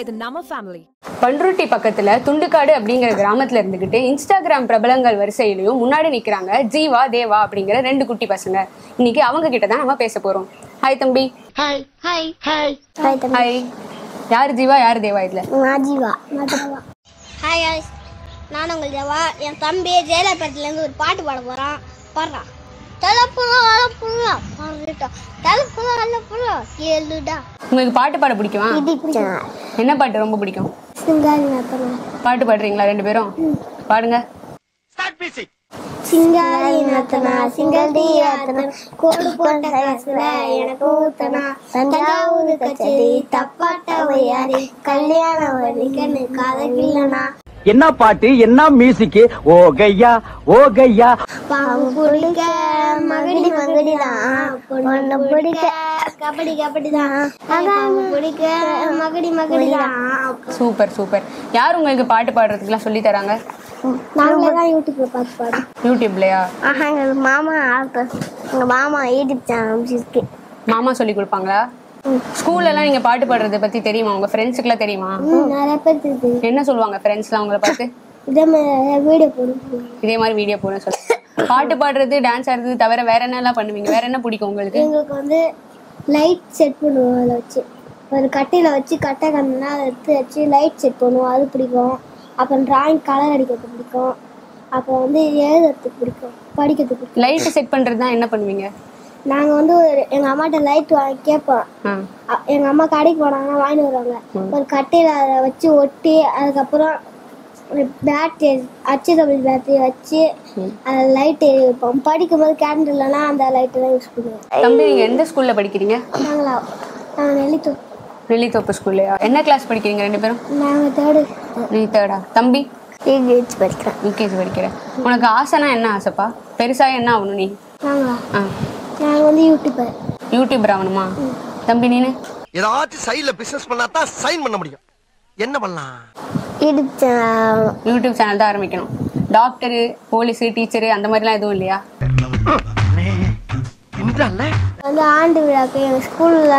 இது நம்ம ஃபேமிலி பண்ருட்டி பக்கத்துல துண்டுக்காடு அப்படிங்கிற கிராமத்துல இருந்துகிட்டு இன்ஸ்டாகிராம் பிரபலங்கள் வரிசையிலையும் முன்னாடி நிக்கிறாங்க. ஜீவா தேவா அப்படிங்கிற ரெண்டு குட்டி பசங்க. இன்னைக்கு அவங்க கிட்ட தான் நம்ம பேச போறோம். ஹாய் தம்பி. ஹாய் ஹாய் ஹாய் ஹாய் யார் ஜீவா யார் தேவா இதுல? நாஜிவா ஹாய் guys. நான் உங்கள் தேவா. என் தம்பி ஜெயலலிதாலேருந்து ஒரு பாட்டு பாட போகிறான் பாடுறான். உங்களுக்கு பாட்டு பாட பிடிக்குமா? என்ன பாட்டு ரொம்ப பிடிக்கும்? பாட்டு பாடுறீங்களா ரெண்டு பேரும்? பாடுங்க. சிங்காரி நத்தனா சிங்கடி ஆத்தனா கோடு போட்ட காசுல எனக்கு ஊத்தனா தஞ்சாவூர் கச்சேரி தப்பாட்ட வையாரி கல்யாணம் வலிக்கன்னு காதகில்லனா என்ன பாட்டு என்ன மியூசிக் ஓ கையா ஓ கையா. பாம்பு பிடிக்க மகடி மகடி தான் பிடிக்க கபடி கபடி தான் பிடிக்க மகடி மகடி தான் சூப்பர் சூப்பர். யார் உங்களுக்கு பாட்டு பாடுறதுக்குலாம் சொல்லி தராங்க? நாங்களே தான் யூடியூப்ல பார்த்து பாடுறோம். யூடியூப்லயா? ஆஹா எங்க மாமா எங்க மாமா யூடியூப் சேனல் இருக்கு மாமா சொல்லி கொடுப்பாங்களா? ஸ்கூல்ல எல்லாம் நீங்க பாட்டு பாடுறத பத்தி தெரியுமா? உங்க ஃப்ரெண்ட்ஸுக்குலாம் தெரியுமா? நிறைய பேர் தெரியுது. என்ன சொல்லுவாங்க ஃப்ரெண்ட்ஸ்லாம் உங்களை பார்த்து? இதே மாதிரி வீடியோ போடுவோம் இதே மாதிரி வீடியோ போட சொல்லுங்க பாட்டு பாடுறது டான்ஸ் ஆடுறது தவிர வேற என்னெல்லாம் பண்ணுவீங்க? வேற என்ன பிடிக்கும் உங்களுக்கு? எங்களுக்கு வந்து லைட் செட் பண்ணுவோம் அதில் வச்சு. ஒரு கட்டையில் வச்சு கட்டை கண்ணுனா அதை எடுத்து வச்சு லைட் செட் பண்ணுவோம். அது பிடிக்கும். அப்புறம் டிராயிங் கலர் அடிக்கிறது பிடிக்கும். அப்புறம் வந்து எழுதுறதுக்கு பிடிக்கும். படிக்கிறதுக்கு பிடிக்கும். லைட் செட் பண்றது தான் என்ன பண்ணுவீங்க? நாங்கள் வந்து ஒரு எங்கள் அம்மாட்ட லைட் வாங்கி கேட்போம். ஆ, அ- எங்க அம்மா கடைக்கு போனாங்கன்னா வாங்கிட்டு வருவாங்க. ஒரு கட்டையில அதை வச்சு ஒட்டி அதுக்கப்புறம் பேட்டரி அச்சு தமிழ் பேட்டரி வச்சு அதை லைட்டு வைப்போம். படிக்கும்போது கேரண்ட் இல்லைன்னா அந்த லைட்டு தான் யூஸ் பண்ணுவோம். தம்பி நீங்க எந்த ஸ்கூல்ல படிக்கிறீங்க? நாங்களா நாங்கள் நெல்லித்தோ வெளித்தோப்பு ஸ்கூல்லையா என்ன கிளாஸ் படிக்கிறீங்க ரெண்டு பேரும்? நாங்கள் தேர்டு நீ தேர்டா தம்பி? டிகிரிச் படிக்கிறேன். யூகேஜி படிக்கிறேன் உனக்கு ஆசைனா என்ன ஆசைப்பா? பெருசா என்ன ஆகணும் நீ? நாங்களா? ஆ. நாங்கள் வந்து யூடியூபர் யூடியூபர் ஆகணுமா? தம்பி நீனு? ஏதாச்சும் சைடுல பிசினஸ் பண்ணா தான் சைன் பண்ண முடியும். என்ன பண்ணலாம்? யூடியூப் சேனல் யூடியூப் சேனல் தான் ஆரம்பிக்கணும். டாக்டரு போலீஸு டீச்சரு அந்த மாதிரிலாம் எதுவும் இல்லையா? வந்து ஆண்டு விழாக்கு எங்கள் ஸ்கூலில்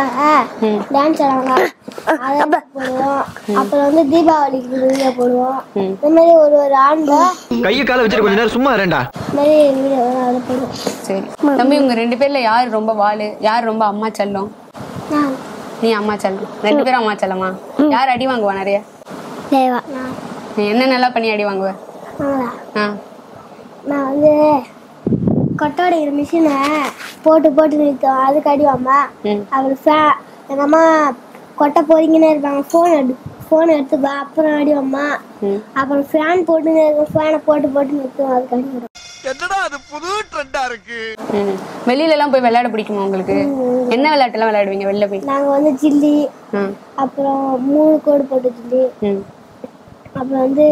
டான்ஸ் ஆடுவாங்க. அப்புறம் வந்து தீபாவளிக்கு வீடியோ போடுவோம். இந்த மாதிரி ஒரு ஒரு ஆண்டு கையை காலை வச்சுட்டு கொஞ்ச நேரம் சும்மா சரி. தம்பி உங்க ரெண்டு பேர்ல யார் ரொம்ப வாளு யார் ரொம்ப அம்மா செல்லம்? நீ அம்மா செல்லம். ரெண்டு பேரும் அம்மா செல்லமா? யார் அடி வாங்குவா நிறைய? என்ன நல்லா பண்ணி அடி வாங்குவ? நான் வந்து கொட்டோடைக்கிற மிஷினை போட்டு போட்டு நிறுத்தோம். அதுக்கு அடிவாமா. அப்புறம் ஃபே எங்கள் அம்மா கொட்டை போறீங்கன்னு இருப்பாங்க. ஃபோன் எடு ஃபோன் எடுத்துப்பா. அப்புறம் அடிவாமா. அப்புறம் ஃபேன் போட்டு ஃபேனை போட்டு போட்டு நிறுத்துவோம் அதுக்கு அடி என்னடா அது புது ட்ரெண்டா இருக்கு? வெளியில எல்லாம் போய் விளையாட பிடிக்குமா உங்களுக்கு? என்ன விளையாட்டுலாம் விளையாடுவீங்க வெளில போய்? நாங்கள் வந்து ஜில்லி அப்புறம் மூணு கோடு போட்டு ஜில்லி. ம். அப்புறம் வந்து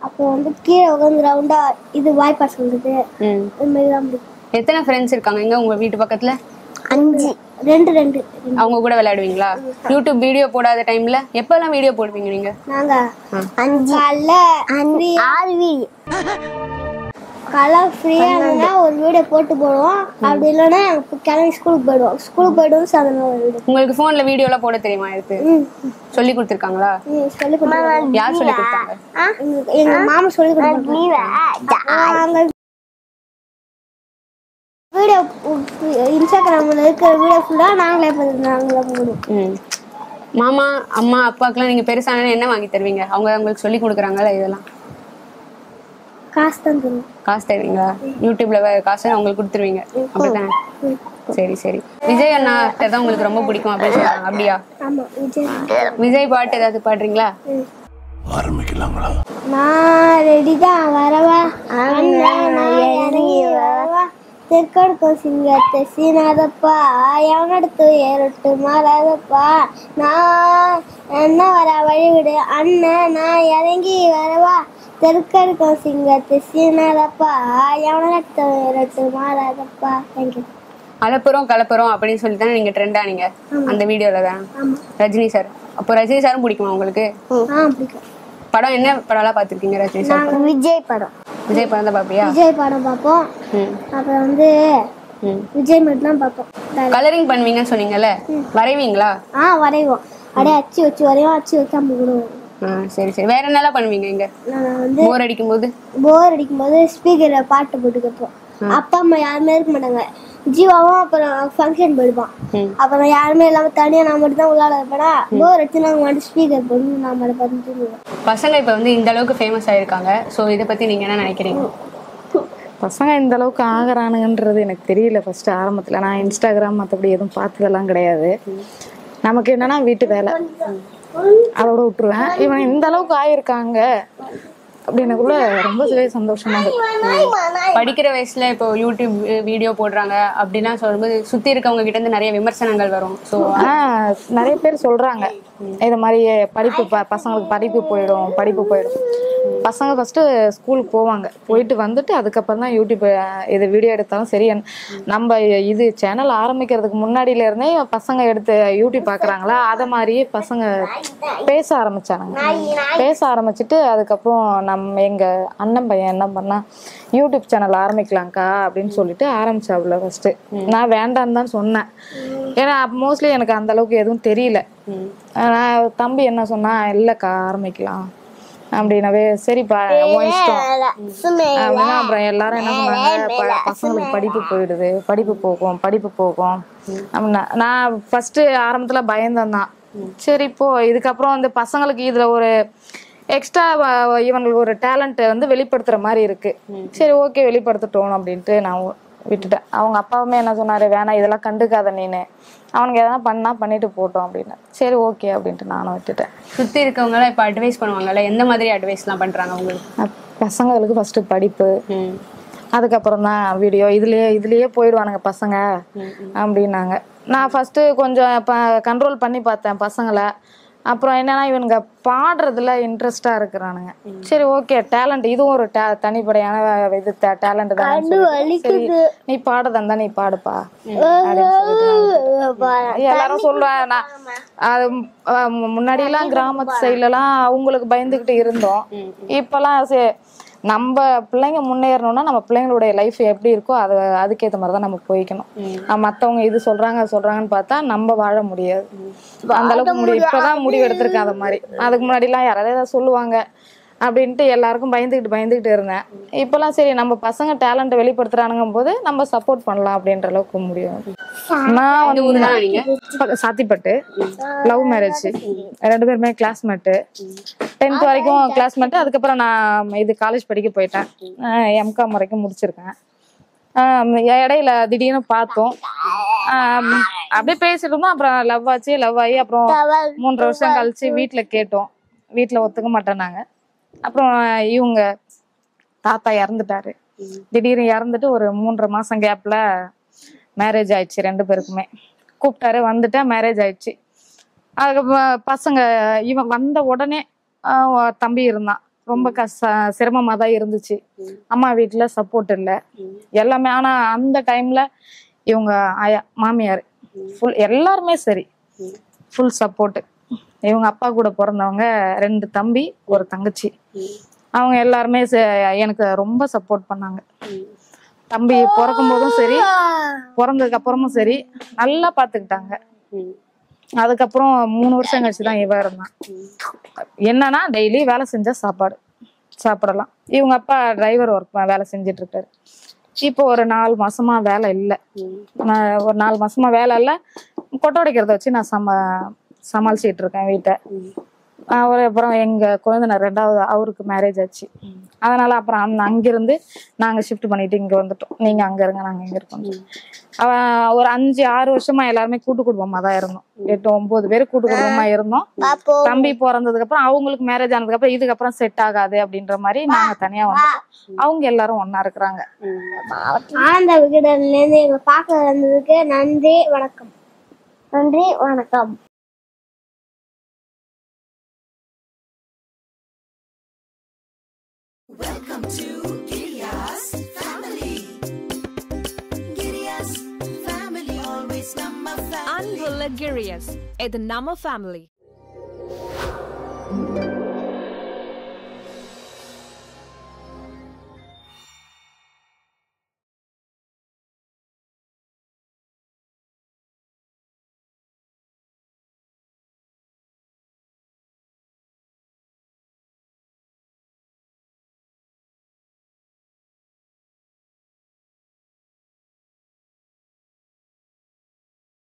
அப்புறம் வந்து கீழே உட்காந்து ரவுண்டா இது வாய்ப்பாஸ் சொல்றது. ம். இது மாதிரி தான் பிடிக்கும் எத்தனை ஃப்ரெண்ட்ஸ் இருக்காங்க? எங்க உங்க வீட்டு பக்கத்துல? அஞ்சு. ரெண்டு ரெண்டு. அவங்க கூட விளையாடுவீங்களா? யூடியூப் வீடியோ போடாத டைம்ல எப்பெல்லாம் வீடியோ போடுவீங்க நீங்க? நாங்க அஞ்சு. ஆறு வீடியோ காலைல ஃப்ரீயா இருந்தா ஒரு வீடியோ போட்டு போடுவோம். அப்படி இல்லைன்னா கிளம்பி ஸ்கூலுக்கு போயிடுவோம். ஸ்கூலுக்கு போயிடுவோம் வீடியோ உங்களுக்கு போன்ல வீடியோ எல்லாம் போட தெரியுமா இருக்கு சொல்லி கொடுத்துருக்காங்களா? சொல்லி கொடுத்தாங்க யார் சொல்லி கொடுத்தாங்க? எங்க- மாமா சொல்லி கொடுத்தாங்க வீடியோ இன்ஸ்டாகிராம்ல இருக்கிற வீடியோ ஃபுல்லா நாங்களே நாங்களே போடுவோம். மாமா அம்மா அப்பாக்கெல்லாம் நீங்க பெருசான என்ன வாங்கி தருவீங்க? அவங்க உங்களுக்கு சொல்லி கொடுக்குறாங்களா இதெல்லாம். காசு தான் தருவோம். காசு தருவீங்களா? யூடியூப்ல காசு அவங்களுக்கு கொடுத்துருவீங்க. அப்படித்தானே சரி சரி. விஜய் அண்ணா தான் உங்களுக்கு ரொம்ப பிடிக்கும் அப்படின்னு சொல்றாங்க. அப்படியா? ஆமா விஜய் பாட்டு ஏதாவது பாடுறீங்களா? நான் ரெடி தான் வரவா? அண்ணா நான் இறங்கி வரவா? தெற்கடுக்கும் சிங்கத்தை சீனாதப்பா. எவனடுத்து ஏறட்டு மாறாதப்பா. நான் என்ன வர வழிவிடு. அண்ணன் நான் இறங்கி வரவா? தெற்கடுக்கும் சிங்கத்தை சீனாதப்பா எவனடுத்து ஏறட்டு மாறாதப்பா. தேங்க்யூ அலப்புறம் கலப்புறம் அப்படின்னு சொல்லி தானே நீங்க ட்ரெண்ட் ஆனீங்க அந்த வீடியோல தான். ரஜினி சார் அப்போ ரஜினி சாரும் பிடிக்குமா உங்களுக்கு? படம் என்ன படம்லாம் பார்த்துருக்கீங்க ரஜினி சார் விஜய் படம். விஜய் படம் தான் பார்ப்பியா? விஜய் படம் பார்ப்போம். அப்புறம் வந்து விஜய் மட்டும் தான் பார்ப்போம் கலரிங் பண்ணுவீங்கன்னு சொன்னீங்கல்ல? வரைவீங்களா? ஆ வரைவோம். அப்படியே அச்சு வச்சு வரையும் அச்சு வச்சா ஆ சரி சரி. வேற என்னலாம் பண்ணுவீங்க இங்க? நான் வந்து போர் அடிக்கும் போது போர் அடிக்கும் போது ஸ்பீக்கரில் பாட்டு போட்டு கேட்போம். அப்பா அம்மா யாருமே இருக்க மாட்டாங்க. ஜீவாவும் அப்புறம் ஃபங்க்ஷன் போயிடுவான். அப்புறம் யாருமே இல்லாமல் தனியாக நான் மட்டும் தான் உள்ளாட இருப்பேனா போர் அடிச்சு நாங்கள் மட்டும் ஸ்பீக்கர் போட்டு நான் மட்டும் பார்த்து பசங்க இப்ப வந்து இந்த அளவுக்கு ஃபேமஸ் ஆயிருக்காங்க. சோ இத பத்தி நீங்க என்ன நினைக்கிறீங்க? பசங்க இந்த அளவுக்கு ஆகுறானுங்கன்றது எனக்கு தெரியல ஃபர்ஸ்ட் ஆரம்பத்துல. நான் இன்ஸ்டாகிராம் மற்றபடி எதுவும் பார்த்ததெல்லாம் கிடையாது. நமக்கு என்னன்னா வீட்டு வேலை. அதோட விட்டுருவேன். இவன் இந்த அளவுக்கு ஆயிருக்காங்க. அப்படின்னக்குள்ள ரொம்ப சந்தோஷமா இருக்கு. படிக்கிற வயசுல இப்போ யூடியூப் வீடியோ போடுறாங்க அப்படிலாம் சொல்லும்போது சுத்தி இருக்கவங்க கிட்ட இருந்து நிறைய விமர்சனங்கள் வரும். சோ ஆனா நிறைய பேர் சொல்றாங்க. இது மாதிரி படிப்பு ப- பசங்களுக்கு படிப்பு போயிடும் படிப்பு போயிடும். பசங்க ஃபர்ஸ்ட் ஸ்கூலுக்கு போவாங்க. போயிட்டு வந்துட்டு அதுக்கப்புறம் தான் யூடியூப் இது வீடியோ எடுத்தாலும் சரி. நம்ம இது சேனல் ஆரம்பிக்கிறதுக்கு முன்னாடியில இருந்தே பசங்க எடுத்து யூடியூப் பாக்குறாங்களா? அதை மாதிரியே பசங்க பேச ஆரம்பிச்சானுங்க. பேச ஆரம்பிச்சுட்டு அதுக்கப்புறம் நம்ம எங்க அண்ணன் பையன் என்ன பண்ணா யூடியூப் சேனல் ஆரம்பிக்கலாம்க்கா அப்படின்னு சொல்லிட்டு ஆரம்பிச்சாப்புல ஃபர்ஸ்ட் நான் வேண்டான்னு தான் சொன்னேன். ஏன்னா மோஸ்ட்லி எனக்கு அந்த அளவுக்கு எதுவும் தெரியல. நான் தம்பி என்ன சொன்னா இல்லக்கா ஆரம்பிக்கலாம். அப்படின்னவே சரிப்பா இஷ்டம். அப்படின்னா அப்புறம் எல்லாரும் என்ன சொன்னாங்க பசங்களுக்கு படிப்பு போயிடுது படிப்பு போகும் படிப்பு போகும். அப்படின்னா நான் ஃபர்ஸ்ட் ஆரம்பத்துல பயந்தேன் தான். சரி இப்போ இதுக்கப்புறம் வந்து பசங்களுக்கு இதுல ஒரு எக்ஸ்ட்ரா இவங்களுக்கு ஒரு டேலண்ட் வந்து வெளிப்படுத்துற மாதிரி இருக்கு. சரி ஓகே வெளிப்படுத்தட்டும் அப்படின்ட்டு நான் விட்டுட்டேன். அவங்க அப்பாவுமே என்ன சொன்னாரு வேணாம் இதெல்லாம் கண்டுக்காத நீனு. அவனுக்கு எதனா பண்ணா பண்ணிட்டு போட்டோம் அப்படின்னு. சரி ஓகே அப்படின்ட்டு நானும் விட்டுட்டேன். சுத்தி இருக்கவங்க எல்லாம் இப்ப அட்வைஸ் பண்ணுவாங்கல்ல எந்த மாதிரி அட்வைஸ் எல்லாம் பண்றாங்க உங்களுக்கு? அஹ் பசங்களுக்கு ஃபர்ஸ்ட் படிப்பு. அதுக்கப்புறம் தான் வீடியோ இதுலயே இதுலயே போயிடுவானுங்க பசங்க அப்படின்னாங்க. நான் ஃபர்ஸ்ட் கொஞ்சம் இப்போ கண்ட்ரோல் பண்ணி பார்த்தேன் பசங்களை. அப்புறம் என்னன்னா இவனுங்க பாடுறதுல இன்ட்ரெஸ்டா இருக்கிறானுங்க. சரி ஓகே டேலண்ட் இதுவும் ஒரு ta- தனிப்படையான இது டேலண்ட் தான் சரி நீ பாடுறதா நீ பாடுப்பா. எல்லாரும் சொல்லுவேன் நான் அது அஹ் முன்னாடி எல்லாம் கிராமத்து சைடுல எல்லாம் அவங்களுக்கு பயந்துகிட்டு இருந்தோம். இப்பெல்லாம் நம்ம பிள்ளைங்க முன்னேறணும்னா நம்ம பிள்ளைங்களுடைய லைஃப் எப்படி இருக்கோ அது அதுக்கேற்ற மாதிரி தான் நம்ம போய்க்கணும். அஹ் மத்தவங்க இது சொல்றாங்க சொல்றாங்கன்னு பார்த்தா நம்ம வாழ முடியாது. அந்த அளவுக்கு முடிவு இப்பதான் முடிவு எடுத்திருக்கேன் அது மாதிரி அதுக்கு முன்னாடி எல்லாம் யாராவது ஏதாவது சொல்லுவாங்க அப்படின்ட்டு எல்லாருக்கும் பயந்துக்கிட்டு பயந்துக்கிட்டு இருந்தேன். இப்பெல்லாம் சரி நம்ம பசங்க டேலண்ட் வெளிப்படுத்துறானுங்கும் போது நம்ம சப்போர்ட் பண்ணலாம் அப்படின்ற அளவுக்கு முடியும். நான் வந்து சாத்திப்பட்டு லவ் மேரேஜ் ரெண்டு பேருமே கிளாஸ்மேட்டு டென்த் வரைக்கும் கிளாஸ்மேட்டு அதுக்கப்புறம் நான் இது காலேஜ் படிக்க போயிட்டேன். எம்காம் வரைக்கும் முடிச்சிருக்கேன். இடையில திடீர்னு பார்த்தோம். அப்படியே பேசிட்டு இருந்தோம். அப்புறம் லவ் ஆச்சு. லவ் ஆகி அப்புறம் மூன்றரை வருஷம் கழிச்சு வீட்ல கேட்டோம். வீட்ல ஒத்துக்க மாட்டேனாங்க அப்புறம் இவங்க தாத்தா இறந்துட்டாரு. திடீர்னு இறந்துட்டு ஒரு மூன்றரை மாசம் கேப்ல மேரேஜ் ஆயிடுச்சு ரெண்டு பேருக்குமே. கூப்பிட்டாரு வந்துட்டேன் மேரேஜ் ஆயிடுச்சு. அதுக்கப்புறம் பசங்க இவன் வந்த உடனே தம்பி இருந்தான். ரொம்ப கஷ்ட சிரமமா தான் இருந்துச்சு. அம்மா வீட்டுல சப்போர்ட் இல்லை. எல்லாமே ஆனா அந்த டைம்ல இவங்க ஆயா மாமியார். ஃபுல் எல்லாருமே சரி. ஃபுல் சப்போர்ட் இவங்க அப்பா கூட பிறந்தவங்க ரெண்டு தம்பி ஒரு தங்கச்சி. அவங்க எல்லாருமே எனக்கு ரொம்ப சப்போர்ட் பண்ணாங்க. தம்பி பிறக்கும் போதும் சரி பிறந்ததுக்கு அப்புறமும் சரி நல்லா பாத்துக்கிட்டாங்க. ம். அதுக்கப்புறம் மூணு வருஷம் கழிச்சு தான் இவ இருந்தான். என்னன்னா டெய்லி வேலை செஞ்சா சாப்பாடு. சாப்பிடலாம். இவங்க அப்பா டிரைவர் ஒர்க் வேலை செஞ்சுட்டு இருக்காரு. இப்போ ஒரு நாலு மாசமா வேலை இல்லை. ஒரு நாலு மாசமா வேலை இல்லை. கொட்டை உடைக்கிறத வச்சு நான் சம சமாளிச்சிட்டு இருக்கேன் வீட்டை. அவர் அப்புறம் எங்க குழந்தைனார் ரெண்டாவது அவருக்கு மேரேஜ் ஆச்சு. அதனால அப்புறம் அந்த அங்கிருந்து நாங்க ஷிஃப்ட் பண்ணிட்டு இங்க வந்துட்டோம். நீங்க அங்க இருங்க நாங்க இங்க இருக்கோம். அவன் ஒரு அஞ்சு ஆறு வருஷமா எல்லாருமே கூட்டு குடும்பமா தான் இருந்தோம். எட்டு ஒன்பது பேர் கூட்டு குடும்பமா இருந்தோம். தம்பி பிறந்ததுக்கு அப்புறம் அவங்களுக்கு மேரேஜ் ஆனதுக்கு அப்புறம் இதுக்கப்புறம் செட் ஆகாது அப்படின்ற மாதிரி நாங்க தனியா வந்துட்டோம் அவங்க எல்லாரும் ஒண்ணா இருக்கிறாங்க. ஆனந்த விகடன்லேருந்து எங்களை பார்க்க வந்ததுக்கு நன்றி வணக்கம். நன்றி வணக்கம். Welcome to Giria's family. Giria's family always Nama family. Anvula Giria's, the Nama family.